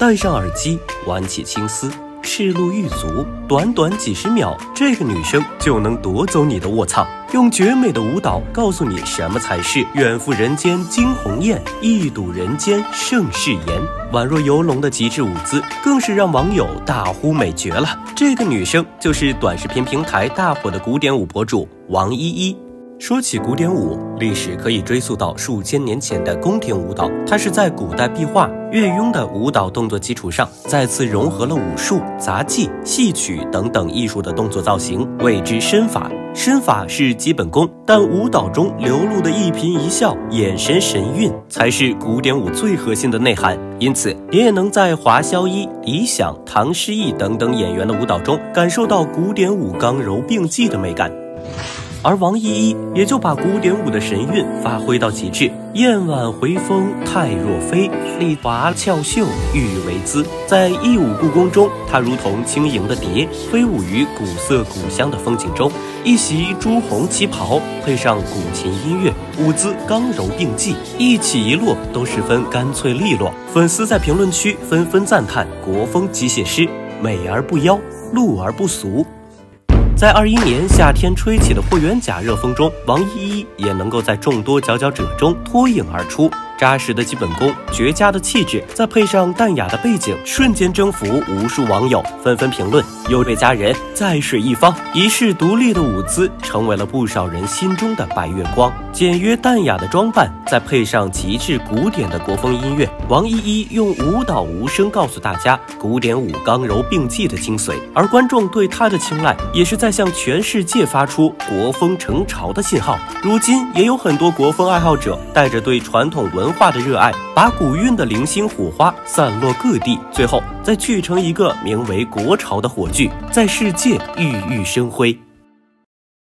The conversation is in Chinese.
戴上耳机，挽起青丝，赤露玉足，短短几十秒，这个女生就能夺走你的卧槽。用绝美的舞蹈告诉你什么才是远赴人间惊鸿宴，一睹人间盛世颜。宛若游龙的极致舞姿，更是让网友大呼美绝了。这个女生就是短视频平台大火的古典舞博主王依依。说起古典舞，历史可以追溯到数千年前的宫廷舞蹈。它是在古代壁画、乐庸的舞蹈动作基础上，再次融合了武术、杂技、戏曲等等艺术的动作造型，谓之身法。身法是基本功，但舞蹈中流露的一颦一笑、眼神神韵，才是古典舞最核心的内涵。因此，你也能在华萧一、李想、唐诗逸等等演员的舞蹈中，感受到古典舞刚柔并济的美感。而王依依也就把古典舞的神韵发挥到极致，燕婉回风太若飞，丽华俏秀玉为姿。在义武故宫中，她如同轻盈的蝶，飞舞于古色古香的风景中。一袭朱红旗袍，配上古琴音乐，舞姿刚柔并济，一起一落都十分干脆利落。粉丝在评论区纷纷赞叹国风机械师美而不妖，露而不俗。在二一年夏天吹起的霍元甲热风中，王依依也能够在众多佼佼者中脱颖而出。扎实的基本功，绝佳的气质，再配上淡雅的背景，瞬间征服无数网友，纷纷评论优美佳人在水一方，一世独立的舞姿成为了不少人心中的白月光。简约淡雅的装扮，再配上极致古典的国风音乐，王依依用舞蹈无声告诉大家古典舞刚柔并济的精髓。而观众对她的青睐，也是在向全世界发出国风成潮的信号。如今也有很多国风爱好者带着对传统文文化的热爱，把古韵的零星火花散落各地，最后再聚成一个名为国潮的火炬，在世界熠熠生辉。